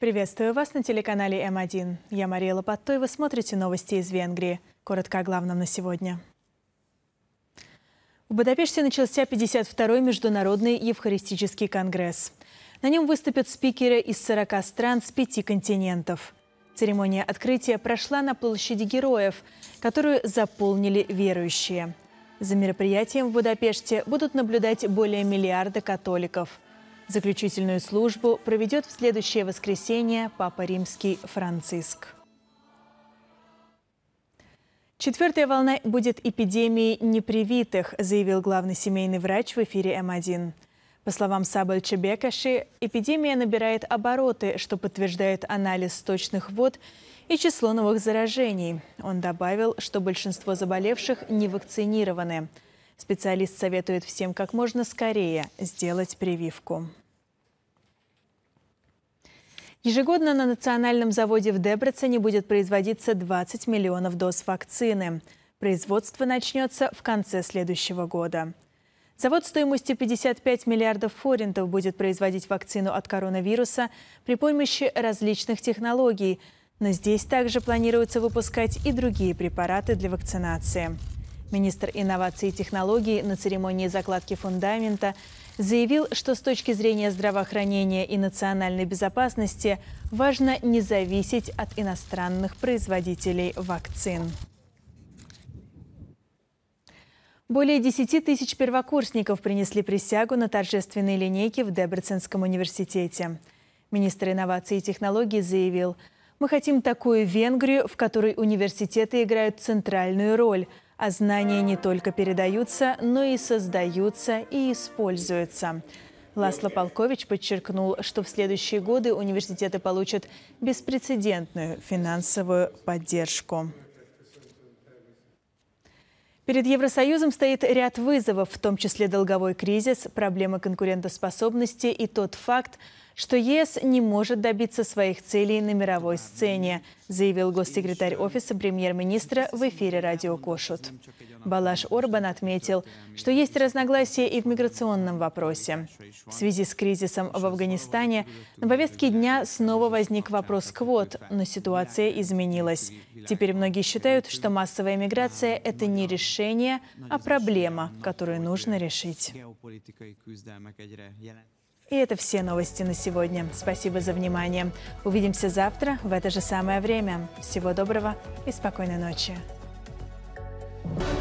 Приветствую вас на телеканале М1. Я Мария Лопатто, и вы смотрите новости из Венгрии. Коротко о главном на сегодня. В Будапеште начался 52-й Международный Евхаристический конгресс. На нем выступят спикеры из 40 стран с пяти континентов. Церемония открытия прошла на площади героев, которую заполнили верующие. За мероприятием в Будапеште будут наблюдать более миллиарда католиков – Заключительную службу проведет в следующее воскресенье Папа Римский Франциск. Четвертая волна будет эпидемией непривитых, заявил главный семейный врач в эфире М1. По словам Сабаль Чебекаши, эпидемия набирает обороты, что подтверждает анализ точных вод и число новых заражений. Он добавил, что большинство заболевших не вакцинированы. Специалист советует всем как можно скорее сделать прививку. Ежегодно на национальном заводе в Дебрецене будет производиться 20 миллионов доз вакцины. Производство начнется в конце следующего года. Завод стоимостью 55 миллиардов форинтов будет производить вакцину от коронавируса при помощи различных технологий, но здесь также планируется выпускать и другие препараты для вакцинации. Министр инноваций и технологий на церемонии закладки фундамента заявил, что с точки зрения здравоохранения и национальной безопасности важно не зависеть от иностранных производителей вакцин. Более 10 тысяч первокурсников принесли присягу на торжественной линейке в Дебреценском университете. Министр инноваций и технологий заявил, мы хотим такую Венгрию, в которой университеты играют центральную роль – а знания не только передаются, но и создаются и используются. Ласло Полкович подчеркнул, что в следующие годы университеты получат беспрецедентную финансовую поддержку. Перед Евросоюзом стоит ряд вызовов, в том числе долговой кризис, проблемы конкурентоспособности и тот факт, что ЕС не может добиться своих целей на мировой сцене, заявил госсекретарь Офиса премьер-министра в эфире радио Кошут. Балаш Орбан отметил, что есть разногласия и в миграционном вопросе. В связи с кризисом в Афганистане на повестке дня снова возник вопрос квот, но ситуация изменилась. Теперь многие считают, что массовая миграция – это не решение, а проблема, которую нужно решить. И это все новости на сегодня. Спасибо за внимание. Увидимся завтра в это же самое время. Всего доброго и спокойной ночи. thank you